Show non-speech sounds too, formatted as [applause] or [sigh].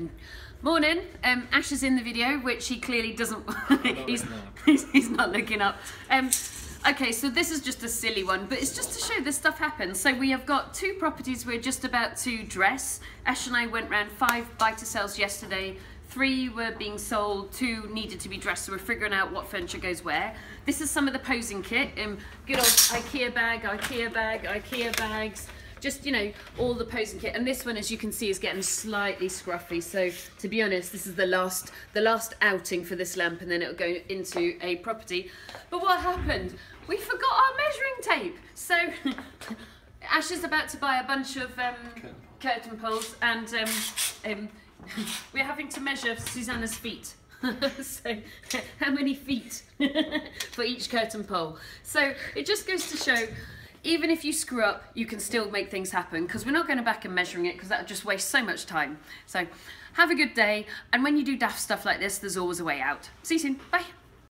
And morning, um, Ash is in the video, which he clearly doesn't. [laughs] he's, he's, he's not looking up. Um, okay, so this is just a silly one, but it's just to show this stuff happens. So we have got two properties we're just about to dress. Ash and I went round five buy to sales yesterday. Three were being sold, two needed to be dressed, so we're figuring out what furniture goes where. This is some of the posing kit. Um, good old IKEA bag, IKEA bag, IKEA bags just you know all the posing kit. And this one as you can see is getting slightly scruffy. So to be honest this is the last the last outing for this lamp and then it'll go into a property. But what happened? We forgot our measuring tape. So [laughs] Ash is about to buy a bunch of um, curtain poles. and um, um, [laughs] we're having to measure Susannah's feet. [laughs] So how many feet for each curtain pole? So it just goes to show even if you screw up, you can still make things happen because we're not going to back and measuring it because that would just waste so much time. So have a good day. And when you do daft stuff like this, there's always a way out. See you soon. Bye.